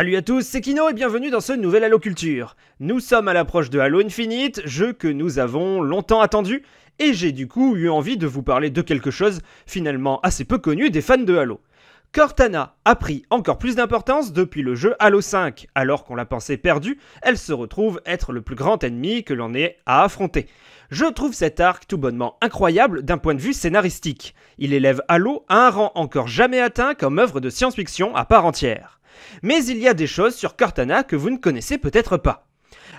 Salut à tous, c'est Kino et bienvenue dans ce nouvel Halo Culture. Nous sommes à l'approche de Halo Infinite, jeu que nous avons longtemps attendu, et j'ai du coup eu envie de vous parler de quelque chose finalement assez peu connu des fans de Halo. Cortana a pris encore plus d'importance depuis le jeu Halo 5. Alors qu'on la pensait perdue, elle se retrouve être le plus grand ennemi que l'on ait à affronter. Je trouve cet arc tout bonnement incroyable d'un point de vue scénaristique. Il élève Halo à un rang encore jamais atteint comme œuvre de science-fiction à part entière. Mais il y a des choses sur Cortana que vous ne connaissez peut-être pas.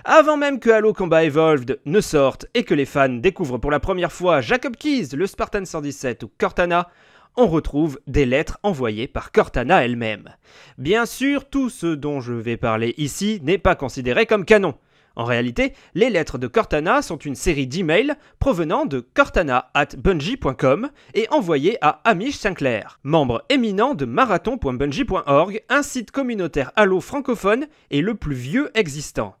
Avant même que Halo Combat Evolved ne sorte et que les fans découvrent pour la première fois Jacob Keys, le Spartan 117 ou Cortana, on retrouve des lettres envoyées par Cortana elle-même. Bien sûr, tout ce dont je vais parler ici n'est pas considéré comme canon. En réalité, les lettres de Cortana sont une série d'emails provenant de cortana at bungie.com et envoyées à Amish Sinclair, membre éminent de marathon.bungie.org, un site communautaire Halo francophone et le plus vieux existant.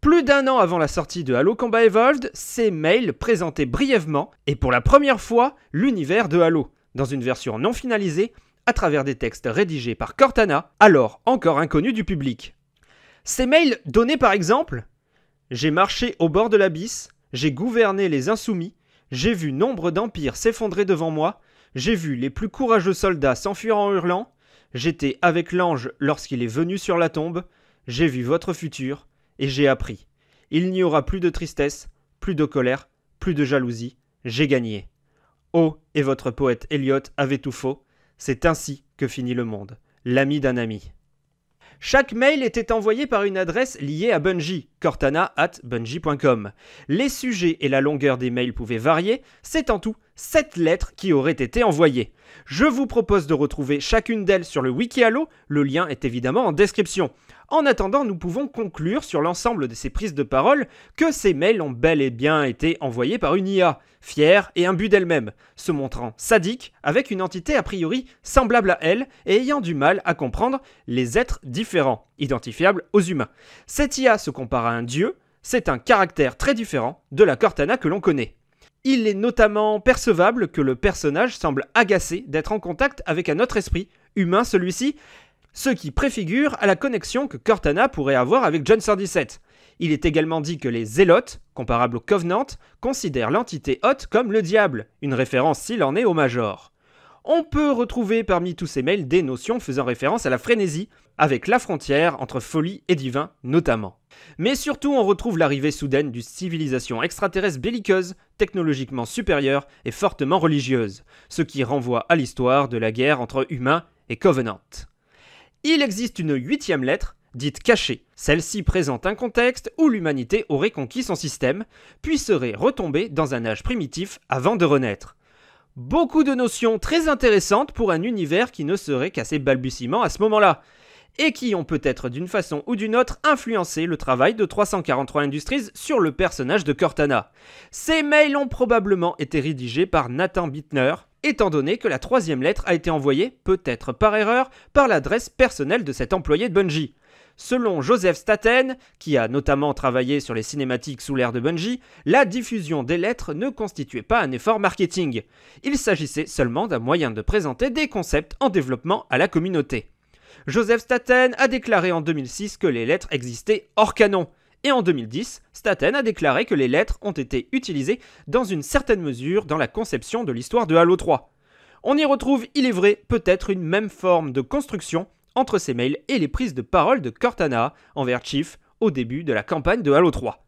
Plus d'un an avant la sortie de Halo Combat Evolved, ces mails présentaient brièvement, et pour la première fois, l'univers de Halo dans une version non finalisée, à travers des textes rédigés par Cortana, alors encore inconnu du public. Ces mails donnaient par exemple J'ai marché au bord de l'abysse, j'ai gouverné les insoumis, j'ai vu nombre d'empires s'effondrer devant moi, j'ai vu les plus courageux soldats s'enfuir en hurlant, j'étais avec l'ange lorsqu'il est venu sur la tombe, j'ai vu votre futur, et j'ai appris. Il n'y aura plus de tristesse, plus de colère, plus de jalousie, j'ai gagné. Oh, et votre poète Eliot avait tout faux. C'est ainsi que finit le monde. L'ami d'un ami. Chaque mail était envoyé par une adresse liée à Bungie, cortana at bungie.com. Les sujets et la longueur des mails pouvaient varier, c'est en tout 7 lettres qui auraient été envoyées. Je vous propose de retrouver chacune d'elles sur le wiki le lien est évidemment en description. En attendant, nous pouvons conclure sur l'ensemble de ces prises de parole que ces mails ont bel et bien été envoyés par une IA, fière et imbue d'elle-même, se montrant sadique avec une entité a priori semblable à elle et ayant du mal à comprendre les êtres différents, identifiables aux humains. Cette IA se compare à un dieu, c'est un caractère très différent de la Cortana que l'on connaît. Il est notamment percevable que le personnage semble agacé d'être en contact avec un autre esprit, humain celui-ci, ce qui préfigure à la connexion que Cortana pourrait avoir avec John 117. Il est également dit que les Zélotes, comparables aux Covenant, considèrent l'entité haute comme le diable, une référence s'il en est au Major. On peut retrouver parmi tous ces mails des notions faisant référence à la frénésie, avec la frontière entre folie et divin notamment. Mais surtout on retrouve l'arrivée soudaine d'une civilisation extraterrestre belliqueuse, technologiquement supérieure et fortement religieuse, ce qui renvoie à l'histoire de la guerre entre humains et Covenant. Il existe une huitième lettre, dite cachée. Celle-ci présente un contexte où l'humanité aurait conquis son système, puis serait retombée dans un âge primitif avant de renaître. Beaucoup de notions très intéressantes pour un univers qui ne serait qu'à ses balbutiements à ce moment-là, et qui ont peut-être d'une façon ou d'une autre influencé le travail de 343 Industries sur le personnage de Cortana. Ces mails ont probablement été rédigés par Nathan Bittner, étant donné que la troisième lettre a été envoyée, peut-être par erreur, par l'adresse personnelle de cet employé de Bungie. Selon Joseph Staten, qui a notamment travaillé sur les cinématiques sous l'ère de Bungie, la diffusion des lettres ne constituait pas un effort marketing. Il s'agissait seulement d'un moyen de présenter des concepts en développement à la communauté. Joseph Staten a déclaré en 2006 que les lettres existaient hors canon. Et en 2010, Staten a déclaré que les lettres ont été utilisées dans une certaine mesure dans la conception de l'histoire de Halo 3. On y retrouve, il est vrai, peut-être une même forme de construction entre ces mails et les prises de parole de Cortana envers Chief au début de la campagne de Halo 3.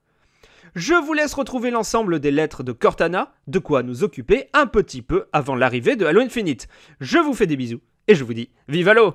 Je vous laisse retrouver l'ensemble des lettres de Cortana, de quoi nous occuper un petit peu avant l'arrivée de Halo Infinite. Je vous fais des bisous et je vous dis vive Halo